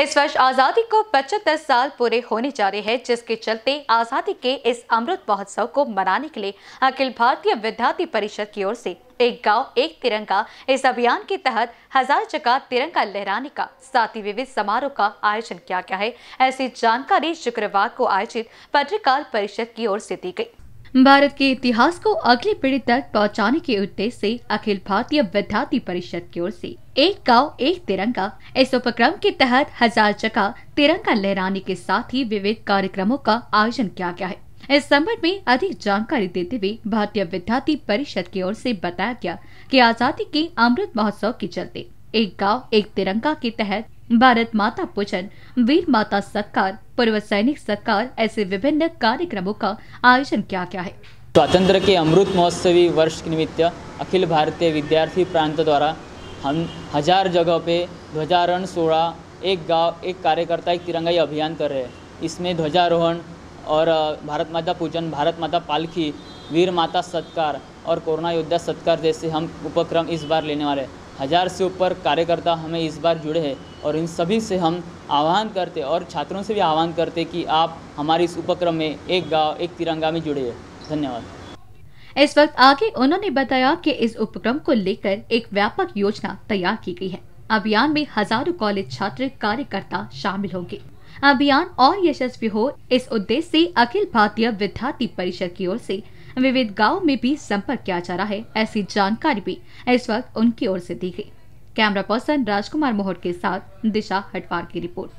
इस वर्ष आज़ादी को 75 साल पूरे होने जा रहे हैं, जिसके चलते आज़ादी के इस अमृत महोत्सव को मनाने के लिए अखिल भारतीय विद्यार्थी परिषद की ओर से एक गाँव, एक तिरंगा, इस अभियान के तहत हज़ार जगह तिरंगा लहराने का, साथ ही विविध समारोह का आयोजन किया गया है। ऐसी जानकारी शुक्रवार को आयोजित पत्रकार परिषद की ओर से दी गई। भारत के इतिहास को अगली पीढ़ी तक पहुँचाने के उद्देश्य से अखिल भारतीय विद्यार्थी परिषद की ओर से एक गाँव, एक तिरंगा। इस उपक्रम के तहत हज़ार जगह तिरंगा लहराने के साथ ही विविध कार्यक्रमों का आयोजन किया गया है। इस संबंध में अधिक जानकारी देते हुए भारतीय विद्यार्थी परिषद की ओर से बताया गया कि आज़ादी के अमृत महोत्सव के चलते एक गाँव, एक तिरंगा के तहत भारत माता पूजन, वीर माता सत्कार, पूर्व सैनिक सत्कार, ऐसे विभिन्न कार्यक्रमों का आयोजन किया गया है। स्वातंत्र के अमृत महोत्सवी वर्ष के निमित्त अखिल भारतीय विद्यार्थी प्रांत द्वारा हम हज़ार जगह पे ध्वजारोहण सोलह एक गाँव, एक कार्यकर्ता, एक तिरंगाई अभियान कर रहे हैं। इसमें ध्वजारोहण और भारत माता पूजन, भारत माता पालकी वीर माता सत्कार और कोरोना योद्धा सत्कार जैसे हम उपक्रम इस बार लेने वाले हज़ार से ऊपर कार्यकर्ता हमें इस बार जुड़े हैं और इन सभी से हम आह्वान करते और छात्रों से भी आह्वान करते कि आप हमारे इस उपक्रम में एक गाँव, एक तिरंगा में जुड़े धन्यवाद। इस वक्त आगे उन्होंने बताया कि इस उपक्रम को लेकर एक व्यापक योजना तैयार की गई है। अभियान में हज़ारों कॉलेज छात्र कार्यकर्ता शामिल होंगे। अभियान और यशस्वी हो, इस उद्देश्य से अखिल भारतीय विद्यार्थी परिषद की ओर से विविध गाँव में भी संपर्क किया जा रहा है, ऐसी जानकारी भी इस वक्त उनकी ओर से दी गई। कैमरा पर्सन राजकुमार मोहर के साथ दिशा हटवार की रिपोर्ट।